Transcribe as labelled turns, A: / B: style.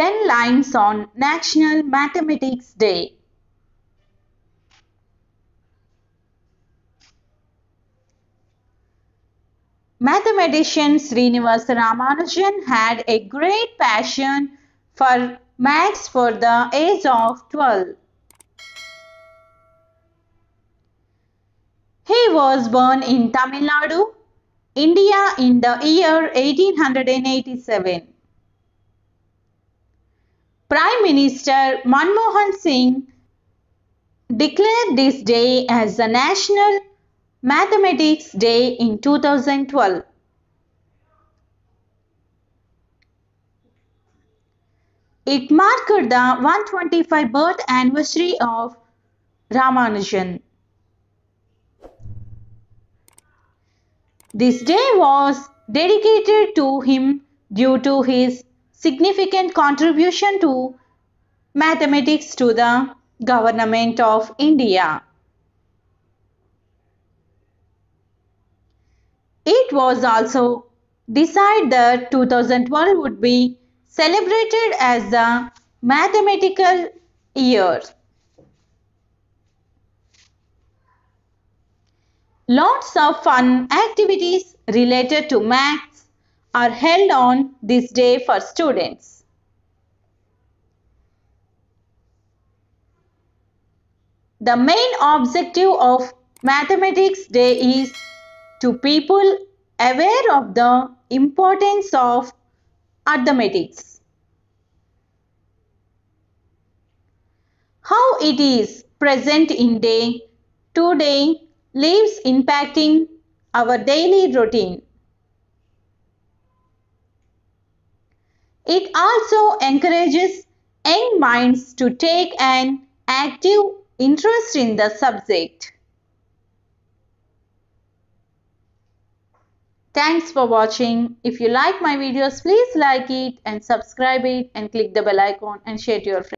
A: 10 lines on National Mathematics Day. Mathematician Srinivasa Ramanujan had a great passion for maths for the age of 12. He was born in Tamil Nadu, India in the year 1887. Prime Minister Manmohan Singh declared this day as the National Mathematics Day in 2012. It marked the 125th birth anniversary of Ramanujan. This day was dedicated to him due to his significant contribution to mathematics to the government of India. It was also decided that 2012 would be celebrated as the mathematical year. Lots of fun activities related to maths are held on this day for students. The main objective of Mathematics Day is to people aware of the importance of arithmetics. How it is present in day to day lives impacting our daily routine. It also encourages young minds to take an active interest in the subject. Thanks for watching. If you like my videos, please like it and subscribe it and click the bell icon and share to your friends.